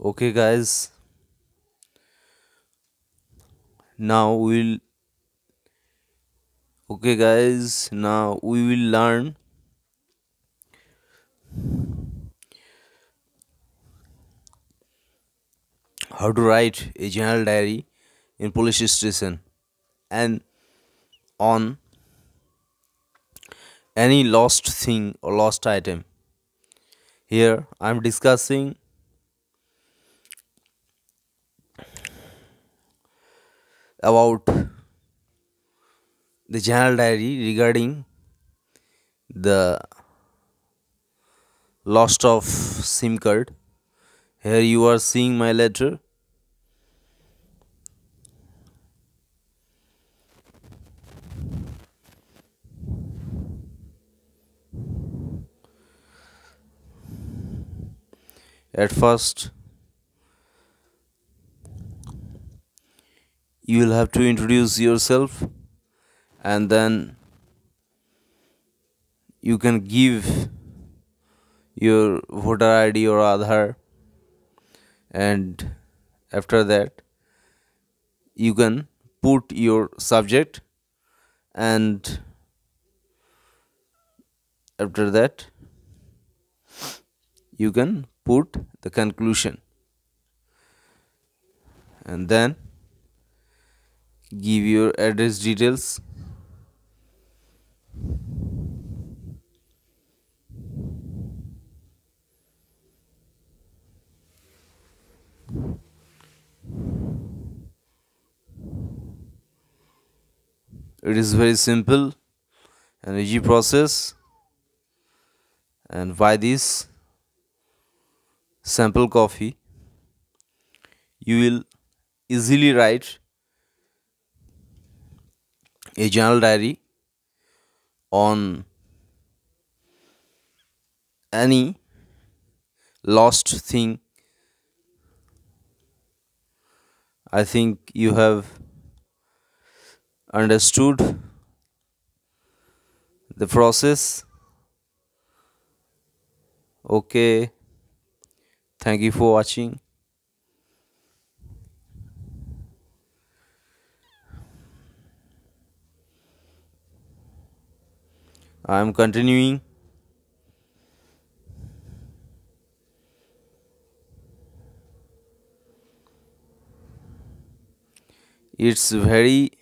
okay guys. Now we'll okay guys. Now we will learn how to write a general diary in police station and on any lost thing or lost item. Here i'm discussing about the journal diary regarding the lost of sim card here you are seeing my letter at first you will have to introduce yourself and then you can give your voter id or Aadhaar and after that you can put your subject and after that you can put the conclusion. And then give your address details. It is very simple. And easy process. And by this sample coffee. You will easily write a general diary on any lost thing. I think you have understood the process. Okay. Thank you for watching I am continuing. It's very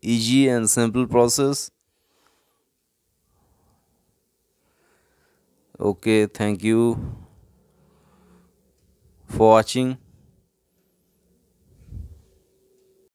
easy and simple process. Okay thank you for watching